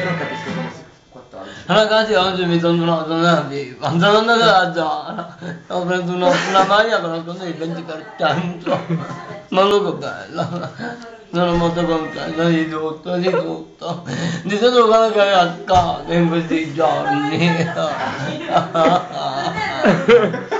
Io non capisco come si... 14. Ragazzi oggi mi sono tornato nella viva, sono andato alla zona, ho preso una, una maglia con la sconto di 20%, ma che bella, sono molto contento di tutto, di tutto, di tutto quello che è accaduto in questi giorni.